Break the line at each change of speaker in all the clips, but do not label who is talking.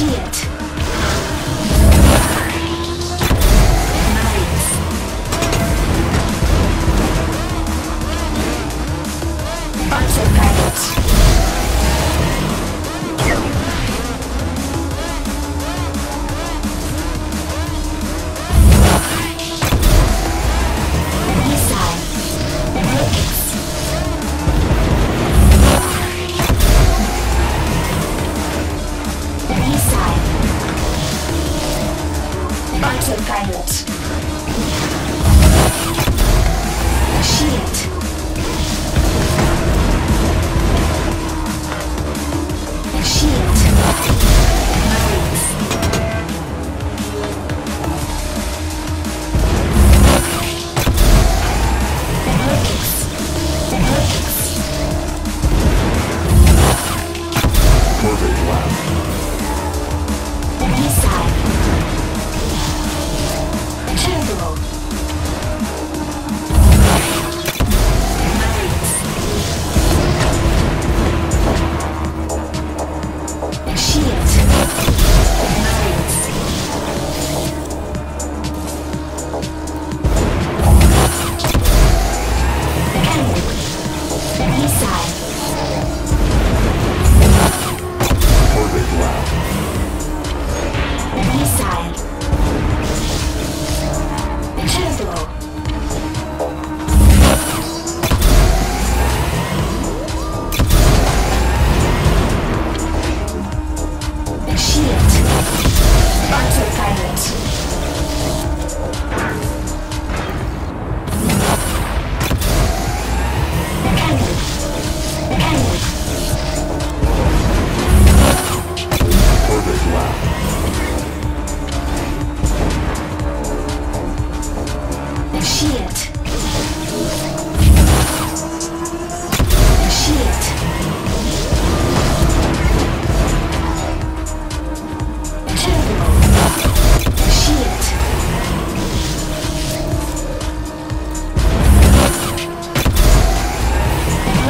Shit.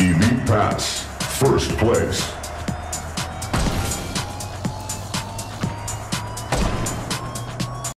Elite Pass, first place.